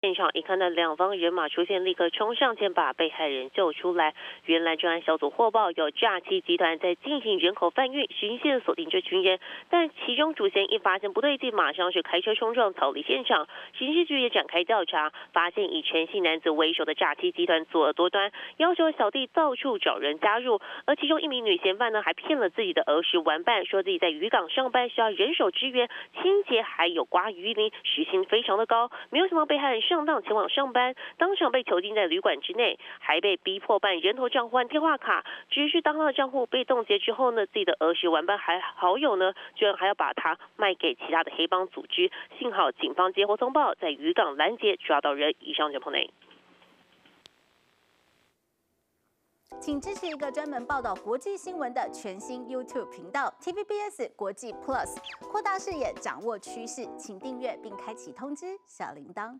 现场一看到两方人马出现，立刻冲上前把被害人救出来。原来专案小组获报有诈欺集团在进行人口贩运，循线锁定这群人。但其中主嫌一发现不对劲，马上是开车冲撞逃离现场。刑事局也展开调查，发现以陈姓男子为首的诈欺集团作恶多端，要求小弟到处找人加入。而其中一名女嫌犯呢，还骗了自己的儿时玩伴，说自己在渔港上班需要人手支援清洁，还有刮鱼鳞，时薪非常的高。没有想到被害人。上当前往上班，当场被囚禁在旅馆之内，还被逼迫办人头账户、电话卡。只是当他的账户被冻结之后呢，自己的儿时玩伴还好友呢，居然还要把他卖给其他的黑帮组织。幸好警方接获通报，在渔港拦截抓到人。以上就彭内，请支持一个专门报道国际新闻的全新 YouTube 频道 TVBS 国际 Plus，扩大视野，掌握趋势，请订阅并开启通知小铃铛。